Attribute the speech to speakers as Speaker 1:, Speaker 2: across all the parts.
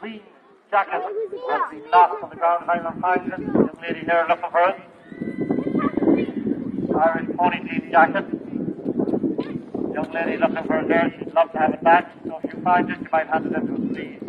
Speaker 1: green jacket has been lost on the ground Highland Pines. Young lady here looking for it. Irish pony jean jacket. Young lady looking for it there. She'd love to have it back. So if you find it, you might hand it in to us, please.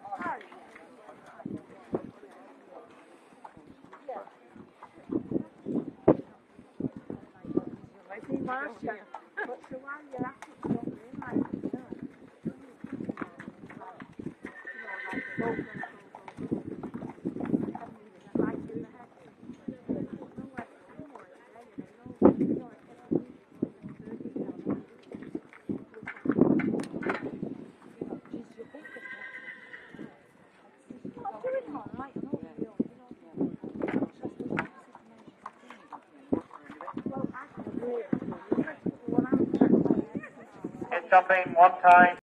Speaker 1: Márcia. Márcia. Jumping one time.